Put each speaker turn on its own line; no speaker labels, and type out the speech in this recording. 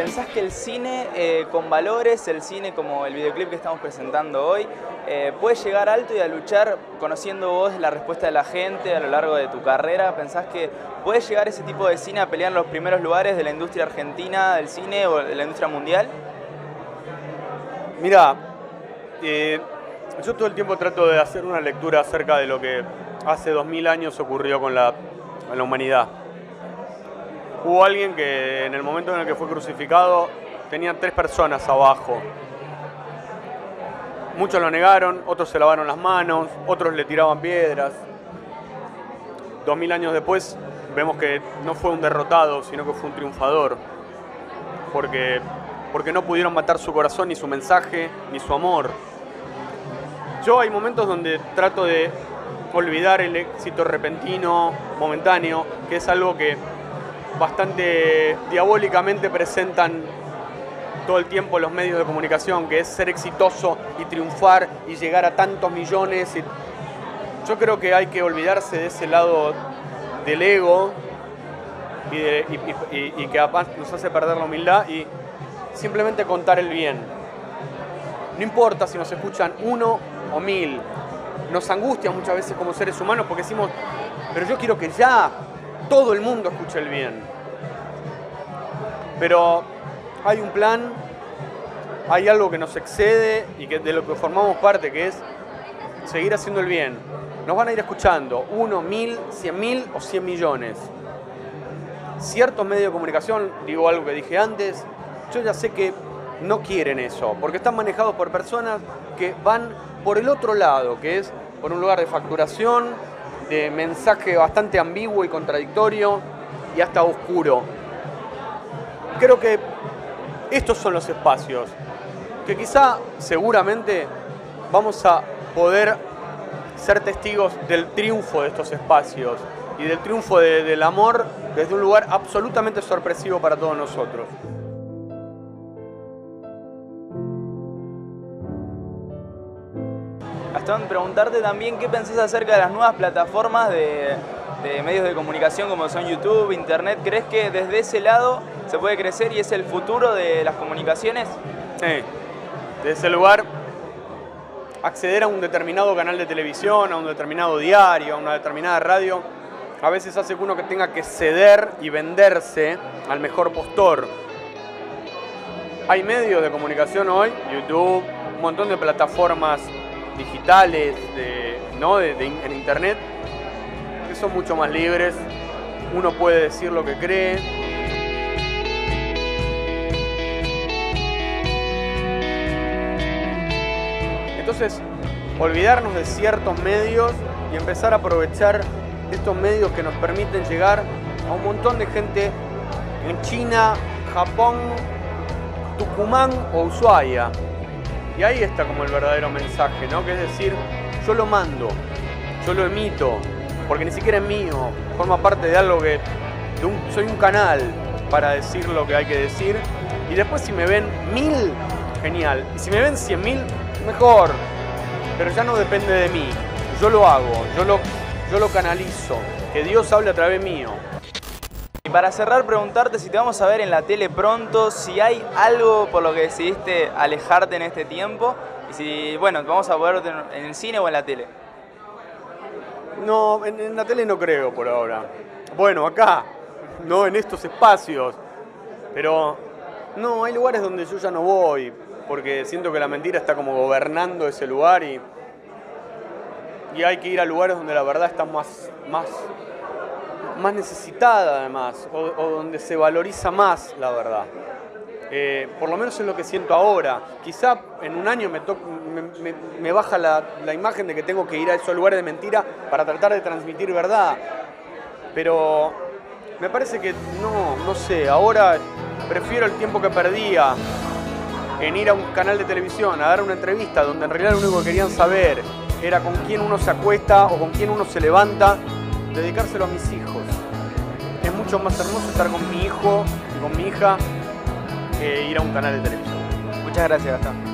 ¿Pensás que el cine eh, con valores, el cine como el videoclip que estamos presentando hoy, eh, puede llegar alto y a luchar conociendo vos la respuesta de la gente a lo largo de tu carrera? ¿Pensás que puede llegar ese tipo de cine a pelear en los primeros lugares de la industria argentina del cine o de la industria mundial?
Mira, eh, yo todo el tiempo trato de hacer una lectura acerca de lo que hace 2000 años ocurrió con la, con la humanidad. Hubo alguien que en el momento en el que fue crucificado tenía tres personas abajo. Muchos lo negaron, otros se lavaron las manos, otros le tiraban piedras. Dos mil años después vemos que no fue un derrotado, sino que fue un triunfador. Porque, porque no pudieron matar su corazón, ni su mensaje, ni su amor. Yo hay momentos donde trato de olvidar el éxito repentino, momentáneo, que es algo que bastante diabólicamente presentan todo el tiempo los medios de comunicación, que es ser exitoso y triunfar y llegar a tantos millones. Yo creo que hay que olvidarse de ese lado del ego y, que además nos hace perder la humildad y simplemente contar el bien. No importa si nos escuchan uno o mil, nos angustia muchas veces como seres humanos porque decimos, pero yo quiero que ya todo el mundo escuche el bien. Pero hay un plan, hay algo que nos excede y que de lo que formamos parte, que es seguir haciendo el bien. Nos van a ir escuchando uno, mil, cien mil o cien millones. Ciertos medios de comunicación, digo algo que dije antes, yo ya sé que no quieren eso, porque están manejados por personas que van por el otro lado, que es por un lugar de facturación, de mensaje bastante ambiguo y contradictorio y hasta oscuro. Creo que estos son los espacios que quizá seguramente vamos a poder ser testigos del triunfo de estos espacios y del triunfo del amor desde un lugar absolutamente sorpresivo para todos nosotros.
Preguntarte también qué pensás acerca de las nuevas plataformas de, medios de comunicación como son YouTube, Internet. ¿Crees que desde ese lado se puede crecer y es el futuro de las comunicaciones?
Sí, desde ese lugar acceder a un determinado canal de televisión, a un determinado diario, a una determinada radio, a veces hace que uno que tenga que ceder y venderse al mejor postor. Hay medios de comunicación hoy, YouTube, un montón de plataformas digitales, de, ¿no? en internet, que son mucho más libres. Uno puede decir lo que cree. Entonces, olvidarnos de ciertos medios y empezar a aprovechar estos medios que nos permiten llegar a un montón de gente en China, Japón, Tucumán o Ushuaia. Y ahí está como el verdadero mensaje, ¿no? Que es decir, yo lo mando, yo lo emito, porque ni siquiera es mío, forma parte de algo que soy un canal para decir lo que hay que decir. Y después si me ven mil, genial. Y si me ven cien mil, mejor. Pero ya no depende de mí. Yo lo hago, yo lo, yo lo canalizo. Que Dios hable a través mío.
Para cerrar, preguntarte si te vamos a ver en la tele pronto, si hay algo por lo que decidiste alejarte en este tiempo y si, bueno, vamos a verte en el cine o en la tele.
No, en, la tele no creo por ahora. Bueno, acá, no en estos espacios, pero no, hay lugares donde yo ya no voy, porque siento que la mentira está como gobernando ese lugar y, y hay que ir a lugares donde la verdad está más, más más necesitada además, o, donde se valoriza más la verdad. Eh, por lo menos es lo que siento ahora. Quizá en un año me, me, baja la, la, imagen de que tengo que ir a esos lugares de mentira para tratar de transmitir verdad. Pero me parece que no, no sé, ahora prefiero el tiempo que perdía en ir a un canal de televisión a dar una entrevista donde en realidad lo único que querían saber era con quién uno se acuesta o con quién uno se levanta dedicárselo a mis hijos. Es mucho más hermoso estar con mi hijo y con mi hija que ir a un canal de televisión.
Muchas gracias, Gastón.